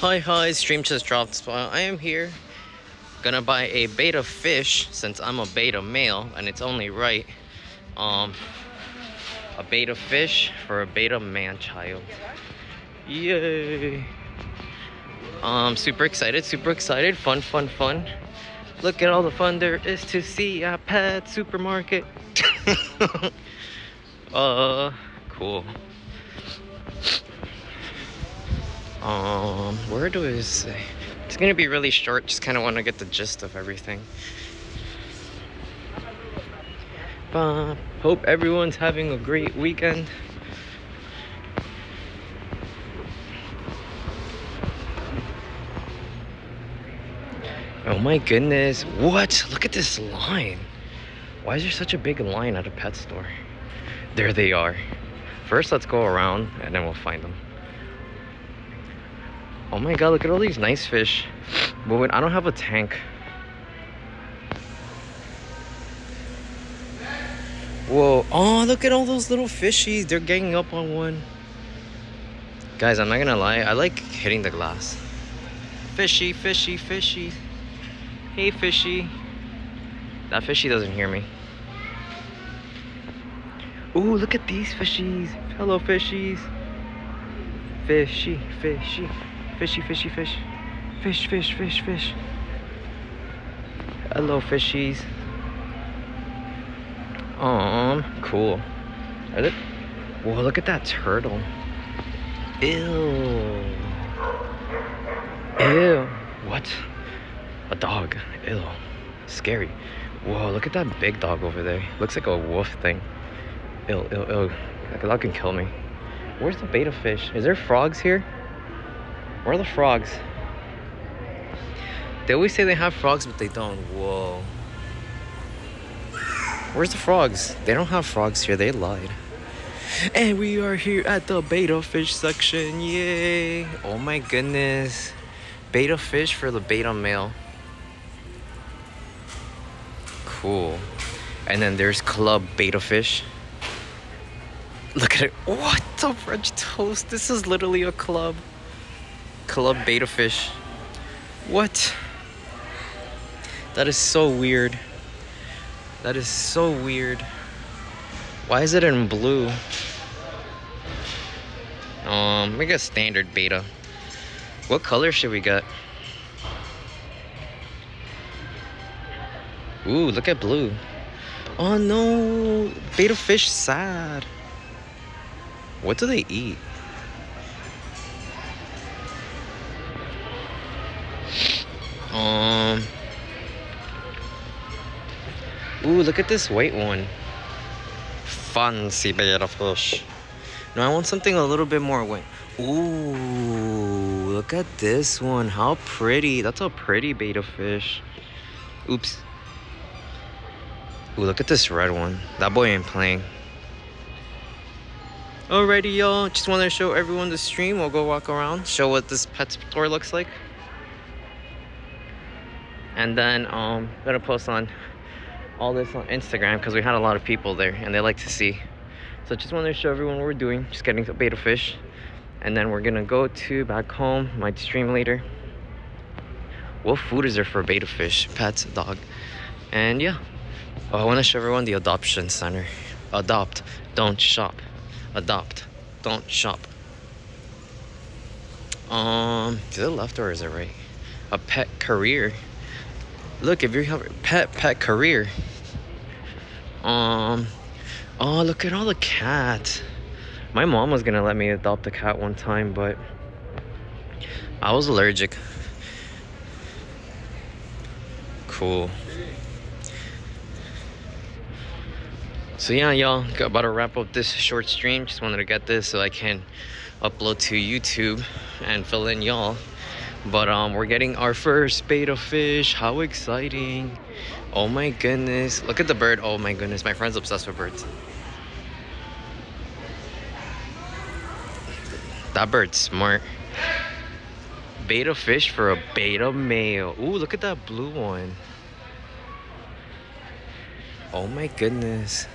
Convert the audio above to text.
Hi, hi, stream just dropped. Uh, I am here. Gonna buy a beta fish since I'm a beta male and it's only right. Um, a beta fish for a beta man child. Yay! Um, super excited, super excited. Fun, fun, fun. Look at all the fun there is to see Pet Supermarket. uh, cool. Um, where do I say? It's gonna be really short, just kind of want to get the gist of everything. But hope everyone's having a great weekend. Oh my goodness, what? Look at this line. Why is there such a big line at a pet store? There they are. First, let's go around and then we'll find them. Oh my god, look at all these nice fish. But wait, I don't have a tank. Whoa. Oh, look at all those little fishies. They're ganging up on one. Guys, I'm not gonna lie. I like hitting the glass. Fishy, fishy, fishy. Hey, fishy. That fishy doesn't hear me. Ooh, look at these fishies. Hello, fishies. Fishy, fishy. Fishy, fishy, fish. Fish, fish, fish, fish. Hello, fishies. Um, cool. Are they? Whoa, look at that turtle. Ew. Ew. What? A dog. Ew. Scary. Whoa, look at that big dog over there. Looks like a wolf thing. Ew, ew, ew. That can kill me. Where's the beta fish? Is there frogs here? Where are the frogs? They always say they have frogs, but they don't. Whoa. Where's the frogs? They don't have frogs here. They lied. And we are here at the beta fish section. Yay. Oh my goodness. Beta fish for the beta male. Cool. And then there's club beta fish. Look at it. What the French toast? This is literally a club. Club beta fish. What? That is so weird. That is so weird. Why is it in blue? Um, we got standard beta. What color should we get? Ooh, look at blue. Oh no, beta fish sad. What do they eat? Um. Ooh, look at this white one. Fancy beta fish. No, I want something a little bit more white. Ooh, look at this one. How pretty. That's a pretty beta fish. Oops. Ooh, look at this red one. That boy ain't playing. Alrighty, y'all. Just want to show everyone the stream. We'll go walk around, show what this pet store looks like and then um gonna post on all this on instagram because we had a lot of people there and they like to see. So just wanted to show everyone what we're doing just getting the beta fish. And then we're gonna go to back home my stream later what food is there for beta fish pets dog? And yeah. Oh, i want to show everyone the adoption center. Adopt don't shop. Adopt don't shop. Um is it left or is it right? A pet career Look, if you have a pet pet career. Um oh look at all the cats. My mom was gonna let me adopt a cat one time, but I was allergic. Cool. So yeah, y'all, about to wrap up this short stream. Just wanted to get this so I can upload to YouTube and fill in y'all. But um, we're getting our first beta fish. How exciting. Oh my goodness. Look at the bird. Oh my goodness. My friend's obsessed with birds. That bird's smart. Beta fish for a beta male. Ooh, look at that blue one. Oh my goodness.